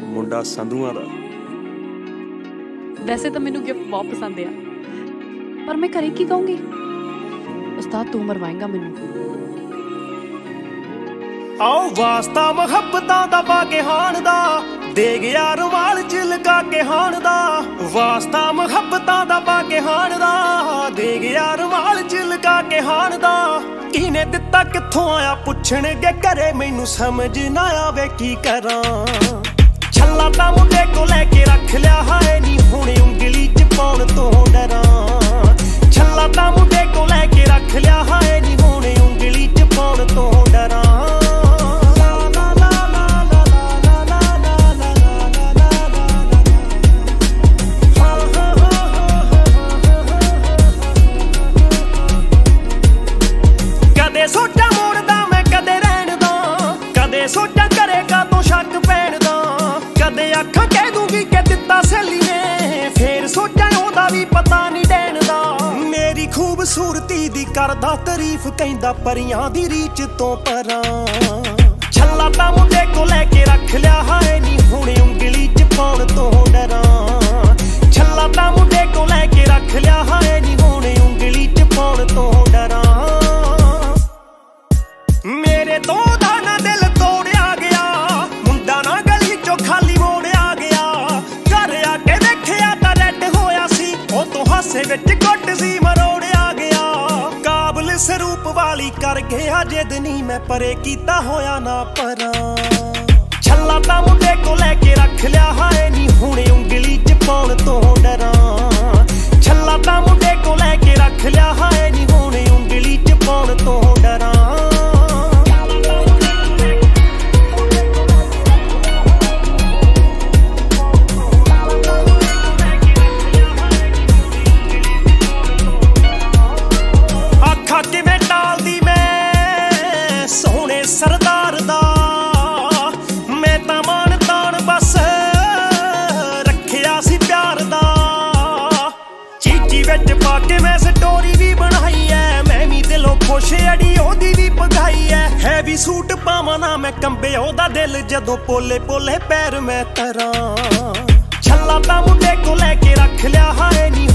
ਮੁੰਡਾ ਸੰਧੂਆਂ ਦਾ। ਵੈਸੇ ਤਾਂ ਮੈਨੂੰ ਗਿਫਟ ਬਹੁਤ ਪਸੰਦ ਆ। ਪਰ ਮੈਂ ਘਰੇ ਕੀ ਕਹੂੰਗੀ? ਉਸਤਾਦ ਤੂੰ ਮਰਵਾਏਗਾ ਮੈਨੂੰ। ਆਓ ਵਾਸਤਾ ਮੁਹੱਬਤਾਂ ਦਾ ਬਾਗੇ ਹਾਣ ਦਾ। ਦੇ ਗਿਆ ਰੁਮਾਲ ਚ ਲਗਾ ਕੇ ਹਾਣ ਦਾ। ਵਾਸਤਾ ਮੁਹੱਬਤਾਂ ਦਾ ਬਾਗੇ ਹਾਣ ਦਾ। ਦੇ ਗਿਆ ਰੁਮਾਲ ਚ ਲਗਾ ਕੇ ਹਾਣ ਦਾ। ਕਿਨੇ ਕਿੱਥੋਂ ਆਇਆ? ਪੁੱਛਣਗੇ ਘਰੇ, ਮੈਨੂੰ ਸਮਝ ਨਾ ਆਵੇ ਕੀ ਕਰਾਂ। ਛੱਲਾ ਤਾਂ ਮੁੰਡੇ ਕੋ ਲੈ ਕੇ ਰੱਖ ਲਿਆ ਹਾਏ। ਕਰਦਾ ਤਾਰੀਫ ਕਹਿੰਦਾ ਪਰੀਆਂ ਦੀ ਰੀਚ ਤੋਂ ਪਰਾਂ। ਛੱਲਾ ਤਾਂ ਮੁੰਡੇ ਕੋ ਲੈ ਕੇ ਰੱਖ ਲਿਆ, ਹਾਏ ਨਹੀਂ ਹੁਣ ਉਂਗਲੀ ਚ ਪਾਉਣ ਤੋਂ ਡਰਾਂ। ਛੱਲਾ ਤਾਂ ਮੁੰਡੇ ਕੋ ਲੈ ਕੇ ਰੱਖ ਲਿਆ, ਹਾਏ ਨਹੀਂ ਹੁਣ ਉਂਗਲੀ ਚ ਪਾਉਣ ਤੋਂ ਡਰਾਂ। ਮੇਰੇ ਤੋਂ ਦਾ ਨਾ ਦਿਲ ਤੋੜਿਆ ਗਿਆ, ਮੁੰਡਾ ਨਾ ਗਲੀ ਚੋਂ ਖਾਲੀ ਮੋੜਿਆ ਗਿਆ। ਘਰ ਆ ਕੇ ਦੇਖਿਆ ਤਾਂ ਰੈੱਡ ਹੋਇਆ ਸੀ, ਉਹ ਤੋਂ ਹਾਸੇ ਵਿੱਚ ਗੁੱਟ ਸੀ ਮਰੋੜਿਆ। ਕਾਬਲ ਸਰੂਪ ਵਾਲੀ ਕਰ ਗਿਆ ਜਿੱਦ ਨਹੀਂ ਮੈਂ ਪਰੇ ਕੀਤਾ ਹੋਇਆ ਨਾ ਪਰਾਂ। ਛੱਲਾ ਤਾਂ ਮੁੰਡੇ ਕੋ ਲੈ ਕੇ ਰੱਖ ਲਿਆ, ਹਾਏ ਨਹੀਂ ਹੁਣ ਉਂਗਲੀ ਚ ਪਾਉਣ ਤੋਂ ਡਰ। ਵਿੱਚ ਮੈਂ ਸਟੋਰੀ ਵੀ ਬਣਾਈ ਐ। ਮੈਂ ਵੀ ਦਿਲੋਂ ਖੁਸ਼ ਅੜੀ ਉਹਦੀ ਵੀ ਪਗਾਈ ਐ। ਹੈ ਵੀ ਸੂਟ ਪਾਵਾਂ ਨਾ ਮੈਂ ਕੰਬੇ, ਉਹਦਾ ਦਿਲ ਜਦੋਂ ਪੋਲੇ ਪੋਲੇ ਪੈਰ ਮੈਂ ਤਰਾਂ। ਛੱਲਾ ਤਾਂ ਮੁੰਡੇ ਕੋ ਲੈ ਕੇ ਰੱਖ ਲਿਆ, ਹਾਏ ਨਹੀਂ